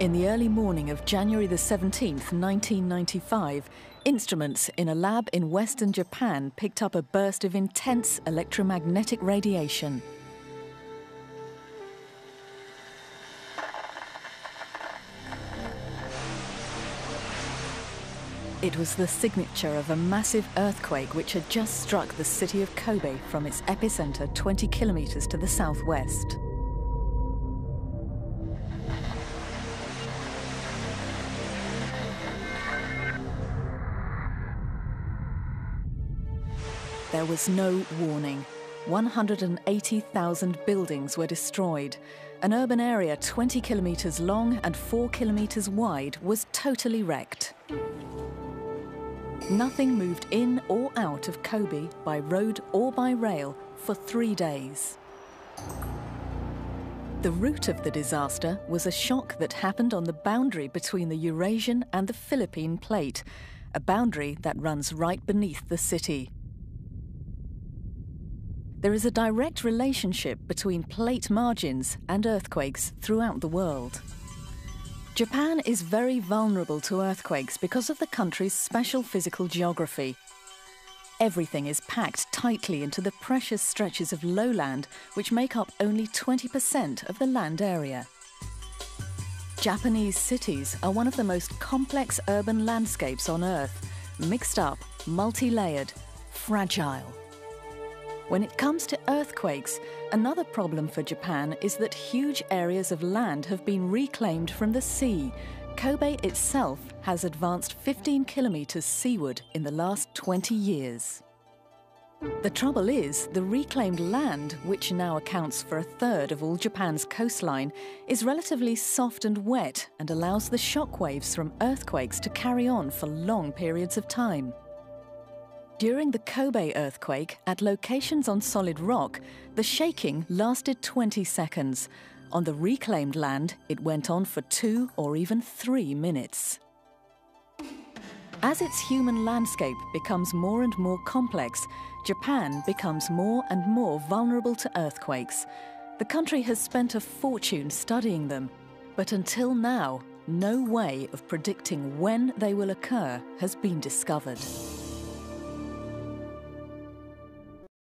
In the early morning of January the 17th, 1995, instruments in a lab in western Japan picked up a burst of intense electromagnetic radiation. It was the signature of a massive earthquake which had just struck the city of Kobe from its epicenter 20 kilometers to the southwest. There was no warning. 180,000 buildings were destroyed. An urban area 20 kilometres long and 4 kilometres wide was totally wrecked. Nothing moved in or out of Kobe by road or by rail for three days. The root of the disaster was a shock that happened on the boundary between the Eurasian and the Philippine plate, a boundary that runs right beneath the city. There is a direct relationship between plate margins and earthquakes throughout the world. Japan is very vulnerable to earthquakes because of the country's special physical geography. Everything is packed tightly into the precious stretches of lowland, which make up only 20% of the land area. Japanese cities are one of the most complex urban landscapes on Earth, mixed up, multi layered, fragile. When it comes to earthquakes, another problem for Japan is that huge areas of land have been reclaimed from the sea. Kobe itself has advanced 15 kilometres seaward in the last 20 years. The trouble is, the reclaimed land, which now accounts for a third of all Japan's coastline, is relatively soft and wet and allows the shock waves from earthquakes to carry on for long periods of time. During the Kobe earthquake, at locations on solid rock, the shaking lasted 20 seconds. On the reclaimed land, it went on for two or even three minutes. As its human landscape becomes more and more complex, Japan becomes more and more vulnerable to earthquakes. The country has spent a fortune studying them, but until now, no way of predicting when they will occur has been discovered.